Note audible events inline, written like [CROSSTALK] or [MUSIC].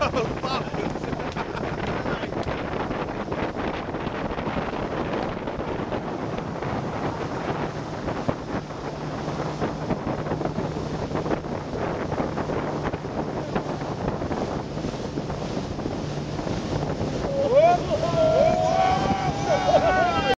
oh, [LAUGHS] fuck.